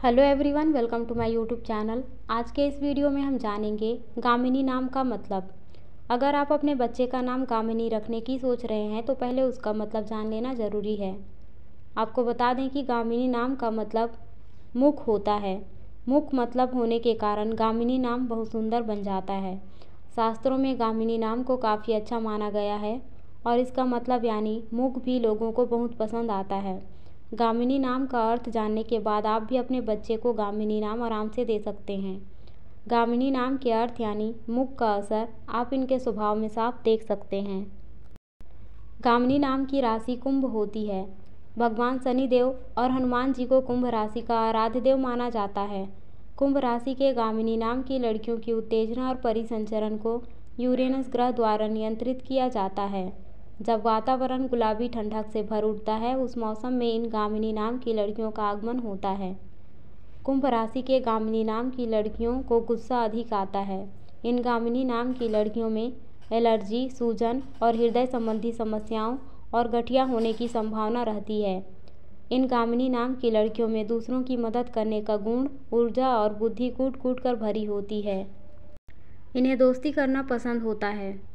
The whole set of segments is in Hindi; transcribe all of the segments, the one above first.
Hello everyone welcome to my YouTube channel आज के इस वीडियो में हम जानेंगे गामिनी नाम का मतलब। अगर आप अपने बच्चे का नाम गामिनी रखने की सोच रहे हैं तो पहले उसका मतलब जान लेना ज़रूरी है। आपको बता दें कि गामिनी नाम का मतलब मुख होता है। मुख मतलब होने के कारण गामिनी नाम बहुत सुंदर बन जाता है। शास्त्रों में गामिनी नाम को काफ़ी अच्छा माना गया है, और इसका मतलब यानी मुख भी लोगों को बहुत पसंद आता है। गामिनी नाम का अर्थ जानने के बाद आप भी अपने बच्चे को गामिनी नाम आराम से दे सकते हैं। गामिनी नाम के अर्थ यानी मुख का असर आप इनके स्वभाव में साफ़ देख सकते हैं। गामिनी नाम की राशि कुंभ होती है। भगवान शनिदेव और हनुमान जी को कुंभ राशि का आराध्य देव माना जाता है। कुंभ राशि के गामिनी नाम की लड़कियों की उत्तेजना और परिसंचरण को यूरेनस ग्रह द्वारा नियंत्रित किया जाता है। जब वातावरण गुलाबी ठंडक से भर उठता है, उस मौसम में इन गामिनी नाम की लड़कियों का आगमन होता है। कुंभ राशि के गामिनी नाम की लड़कियों को गुस्सा अधिक आता है। इन गामिनी नाम की लड़कियों में एलर्जी, सूजन और हृदय संबंधी समस्याओं और गठिया होने की संभावना रहती है। इन गामिनी नाम की लड़कियों में दूसरों की मदद करने का गुण, ऊर्जा और बुद्धि कूट कूट कर भरी होती है। इन्हें दोस्ती करना पसंद होता है।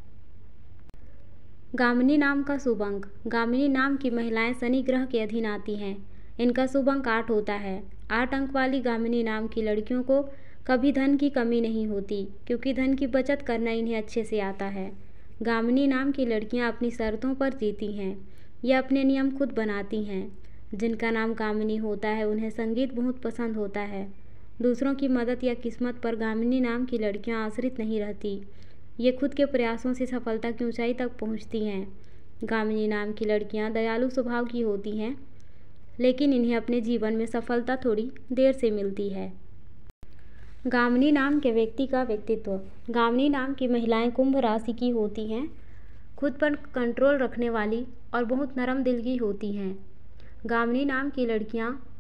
गामिनी नाम का शुभ अंक गामिनी नाम की महिलाएँ शनि ग्रह के अधीन आती हैं। इनका शुभ अंक आठ होता है। आठ अंक वाली गामिनी नाम की लड़कियों को कभी धन की कमी नहीं होती, क्योंकि धन की बचत करना इन्हें अच्छे से आता है। गामिनी नाम की लड़कियाँ अपनी शर्तों पर जीती हैं। या अपने नियम खुद बनाती हैं। जिनका नाम गामिनी होता है, उन्हें संगीत बहुत पसंद होता है। दूसरों की मदद या किस्मत पर गामिनी नाम की लड़कियाँ आश्रित नहीं रहती। ये खुद के प्रयासों से सफलता की ऊंचाई तक पहुँचती हैं। गामिनी नाम की लड़कियाँ दयालु स्वभाव की होती हैं, लेकिन इन्हें अपने जीवन में सफलता थोड़ी देर से मिलती है। गामिनी नाम के व्यक्ति का व्यक्तित्व। गामिनी नाम की महिलाएँ कुंभ राशि की होती हैं, खुद पर कंट्रोल रखने वाली और बहुत नरम दिल की होती हैं। गामिनी नाम की लड़कियाँ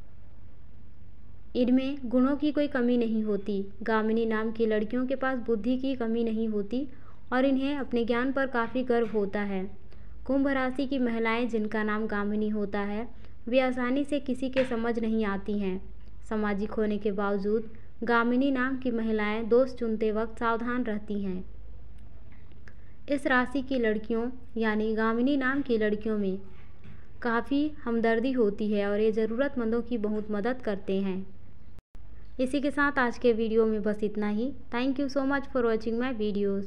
इनमें गुणों की कोई कमी नहीं होती। गामिनी नाम की लड़कियों के पास बुद्धि की कमी नहीं होती और इन्हें अपने ज्ञान पर काफ़ी गर्व होता है। कुंभ राशि की महिलाएँ जिनका नाम गामिनी होता है, वे आसानी से किसी के समझ नहीं आती हैं। सामाजिक होने के बावजूद, गामिनी नाम की महिलाएँ दोस्त चुनते वक्त सावधान रहती हैं। इस राशि की लड़कियों, यानी गामिनी नाम की लड़कियों में काफ़ी हमदर्दी होती है और ये ज़रूरतमंदों की बहुत मदद करते हैं। इसी के साथ आज के वीडियो में बस इतना ही। Thank you so much for watching my videos